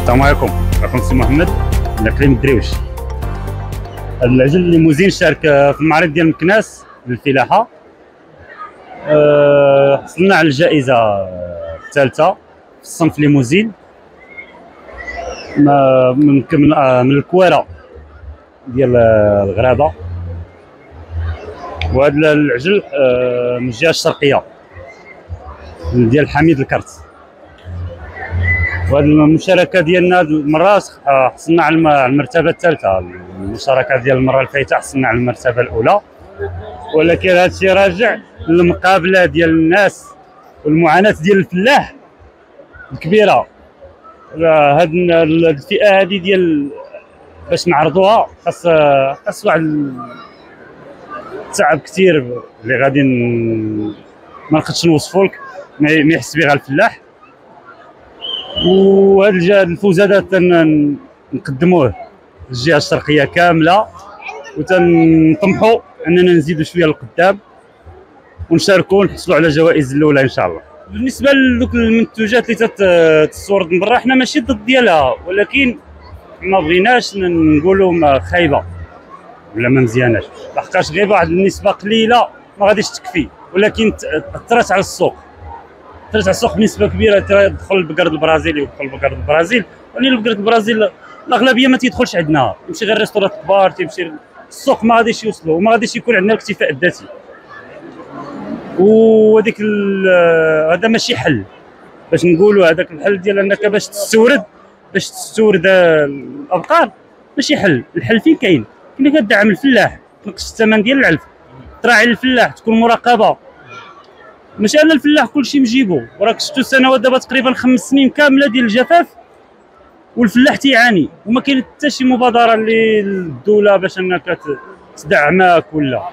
السلام عليكم. معكم سي محمد من اقليم الدريوش العجل الليموزين شارك في المعرض ديال مكناس للفلاحة. أه، حصلنا على الجائزة الثالثة في الصنف ليموزين من من, آه، من الكواره ديال الغرابة. وهذا العجل من الجهة الشرقية ديال حميد الكرت. وهذه المشاركة ديالنا المره حصلنا على المرتبة الثالثة. المشاركة ديال المرة الفايتة حصلنا على المرتبة الأولى. ولكن هذا الشيء راجع للمقابلة ديال الناس والمعاناة ديال الفلاح الكبيرة. هاد الفئة هذه ديال باش نعرضوها خاص خاص واحد التعب كثير اللي غادي ما نقدش نوصفو لك ما يحس بها الفلاح. وهذا الفوز هذا نقدموه. للجهه الشرقية كاملة. وتنطمحوا أننا نزيدوا شوية للقدام. ونشاركوا ونحصلوا على جوائز الأولى إن شاء الله. بالنسبة لذوك المنتوجات اللي تتصورد من برا حنا ماشي ضد ديالها. ولكن ما بغيناش نقولوا خايبة. ولا ما مزياناش. لحقاش غير واحد النسبة قليلة ما غاديش تكفي. ولكن اثرت على السوق. ثلاث السوق بنسبه كبيرة تدخل البقر البرازيلي ويدخل البقر البرازيل. ولكن البقر البرازيل الأغلبية ما تيدخلش عندنا. يمشي غير ريستورات كبار تيمشي السوق ما غاديش يوصلوا وما غاديش يكون عندنا الاكتفاء الذاتي. وهذيك هذا ماشي حل. باش نقولوا هذاك الحل ديال أنك باش تستورد باش تستورد الأبقار ماشي حل. الحل فين كاين؟ كاين كدعم الفلاح تنقص الثمن ديال العلف. تراعي الفلاح تكون مراقبة. ماشي أنا الفلاح كلشي مجيبو وراك شفتوا السنوات دابا تقريبا خمس سنين كاملة ديال الجفاف والفلاح تيعاني وما كاين حتى شي مبادرة اللي الدولة باش أنك تدعمك ولا.